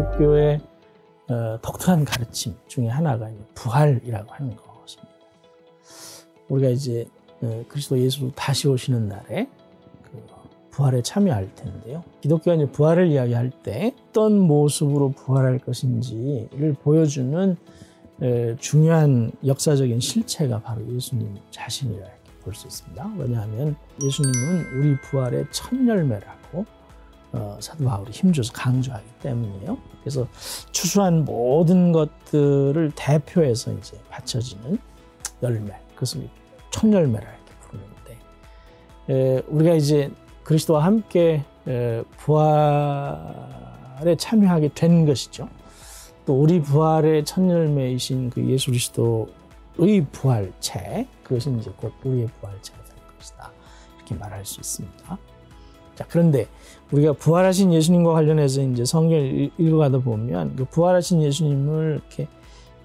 기독교의 어, 독특한 가르침 중에 하나가 부활이라고 하는 것입니다. 우리가 이제 어, 그리스도 예수 다시 오시는 날에 그 부활에 참여할 텐데요. 기독교가 이제 부활을 이야기할 때 어떤 모습으로 부활할 것인지를 보여주는 에, 중요한 역사적인 실체가 바로 예수님 자신이라 볼수 있습니다. 왜냐하면 예수님은 우리 부활의 첫 열매라고 어, 사도 바울이 힘줘서 강조하기 때문이에요. 그래서 추수한 모든 것들을 대표해서 이제 바쳐지는 열매, 그것을 첫 열매라 이렇게 부르는데 에, 우리가 이제 그리스도와 함께 에, 부활에 참여하게 된 것이죠. 또 우리 부활의 첫 열매이신 그 예수 그리스도의 부활체, 그것이 이제 곧 우리의 부활체가 될 것이다. 이렇게 말할 수 있습니다. 자, 그런데 우리가 부활하신 예수님과 관련해서 이제 성경을 읽어가다 보면 그 부활하신 예수님을 이렇게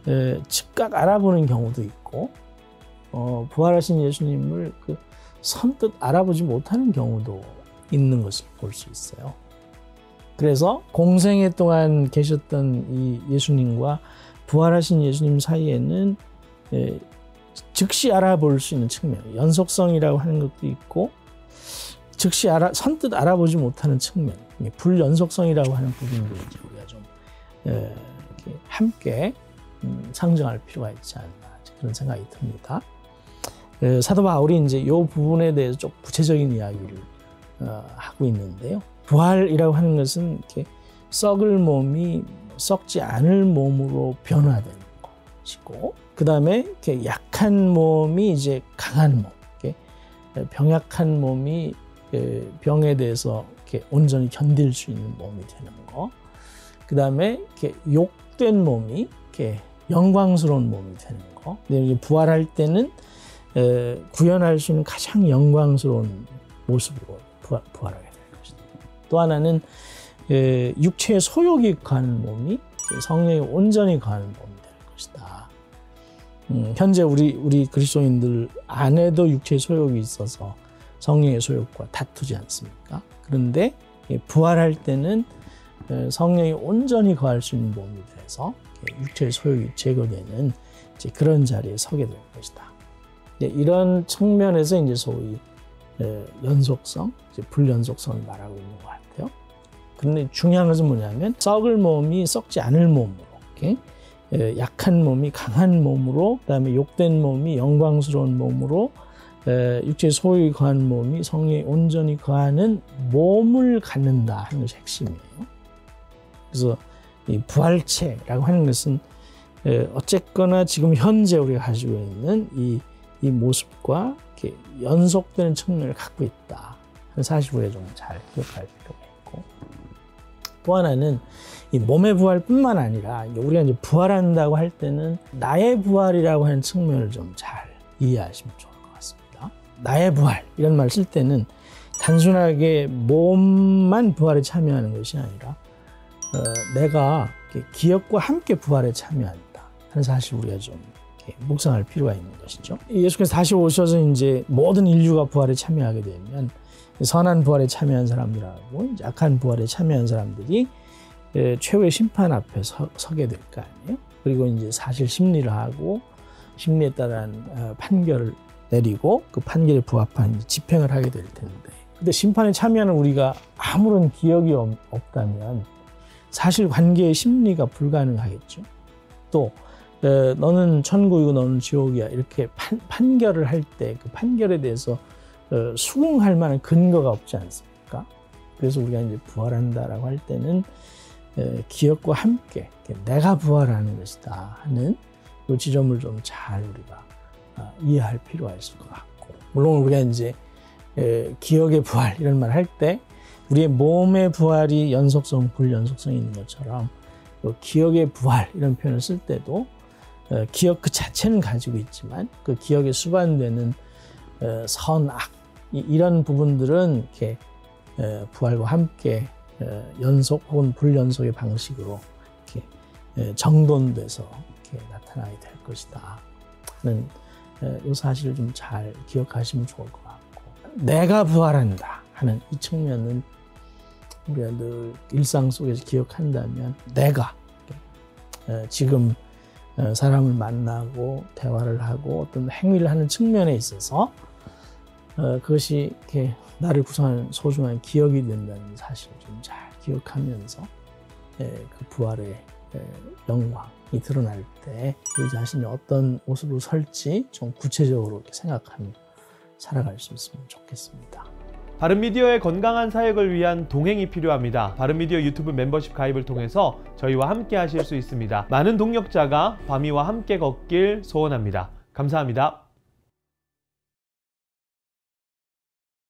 에, 즉각 알아보는 경우도 있고, 어, 부활하신 예수님을 그 선뜻 알아보지 못하는 경우도 있는 것을 볼 수 있어요. 그래서 공생애 동안 계셨던 이 예수님과 부활하신 예수님 사이에는 에, 즉시 알아볼 수 있는 측면, 연속성이라고 하는 것도 있고, 즉시 알아, 선뜻 알아보지 못하는 측면, 불연속성이라고 하는 부분도 이제 우리가 좀 에, 함께 음, 상정할 필요가 있지 않나 그런 생각이 듭니다. 에, 사도 바울이 이제 이 부분에 대해서 좀 구체적인 이야기를 어, 하고 있는데요. 부활이라고 하는 것은 이렇게 썩을 몸이 썩지 않을 몸으로 변화되는 것이고, 그 다음에 이렇게 약한 몸이 이제 강한 몸, 병약한 몸이 병에 대해서 이렇게 온전히 견딜 수 있는 몸이 되는 거. 그 다음에 이렇게 욕된 몸이 이렇게 영광스러운 몸이 되는 거. 근데 부활할 때는 구현할 수 있는 가장 영광스러운 모습으로 부활하게 될 것이다. 또 하나는 육체의 소욕이 가는 몸이 성령이 온전히 가는 몸이 될 것이다. 음, 현재 우리 우리 그리스도인들 안에도 육체의 소욕이 있어서 성령의 소욕과 다투지 않습니까? 그런데 부활할 때는 성령이 온전히 거할 수 있는 몸이 돼서 육체의 소욕이 제거되는 그런 자리에 서게 될 것이다. 이런 측면에서 이제 소위 연속성, 불연속성을 말하고 있는 것 같아요. 그런데 중요한 것은 뭐냐면 썩을 몸이 썩지 않을 몸으로, 이렇게 약한 몸이 강한 몸으로, 그다음에 욕된 몸이 영광스러운 몸으로 육체 소유에 거한 몸이 성령이 온전히 거하는 몸을 갖는다 하는 것이 핵심이에요. 그래서 이 부활체라고 하는 것은 어쨌거나 지금 현재 우리가 가지고 있는 이, 이 모습과 이렇게 연속되는 측면을 갖고 있다 사실 우리가 좀잘 기억할 필요가 있고 또 하나는 이 몸의 부활뿐만 아니라 우리가 이제 부활한다고 할 때는 나의 부활이라고 하는 측면을 좀 잘 이해하시면 좋아요. 나의 부활 이런 말 쓸 때는 단순하게 몸만 부활에 참여하는 것이 아니라 어, 내가 기업과 함께 부활에 참여한다 하는 사실 우리가 좀 묵상할 필요가 있는 것이죠. 예수께서 다시 오셔서 이제 모든 인류가 부활에 참여하게 되면 선한 부활에 참여한 사람들하고 약한 부활에 참여한 사람들이 최후의 심판 앞에 서, 서게 될 거 아니에요. 그리고 이제 사실 심리를 하고 심리에 따른 어, 판결을 내리고 그 판결에 부합한 집행을 하게 될 텐데 근데 심판에 참여하는 우리가 아무런 기억이 없다면 사실 관계의 심리가 불가능하겠죠. 또 에, 너는 천국이고 너는 지옥이야 이렇게 판, 판결을 할 때 그 판결에 대해서 어, 수긍할 만한 근거가 없지 않습니까? 그래서 우리가 이제 부활한다라고 할 때는 에, 기억과 함께 내가 부활하는 것이다 하는 그 지점을 좀 잘 우리가 아, 이해할 필요가 있을 것 같고. 물론 우리가 이제 기억의 부활 이런 말 할 때 우리의 몸의 부활이 연속성, 불연속성이 있는 것처럼 기억의 부활 이런 표현을 쓸 때도 기억 그 자체는 가지고 있지만 그 기억에 수반되는 선, 악 이런 부분들은 이렇게 부활과 함께 연속 혹은 불연속의 방식으로 이렇게 정돈돼서 이렇게 나타나게 될 것이다. 하는 이 사실을 좀 잘 기억하시면 좋을 것 같고. 내가 부활한다 하는 이 측면은 우리가 늘 일상 속에서 기억한다면 내가 어, 지금 어, 사람을 만나고 대화를 하고 어떤 행위를 하는 측면에 있어서 어, 그것이 이렇게 나를 구성하는 소중한 기억이 된다는 사실을 좀 잘 기억하면서 예, 그 부활의 예, 영광 이 드러날 때 우리 자신이 어떤 모습으로 설지 좀 구체적으로 생각하며 살아갈 수 있으면 좋겠습니다. 바른미디어의 건강한 사역을 위한 동행이 필요합니다. 바른미디어 유튜브 멤버십 가입을 통해서 저희와 함께 하실 수 있습니다. 많은 동력자가 바미와 함께 걷길 소원합니다. 감사합니다.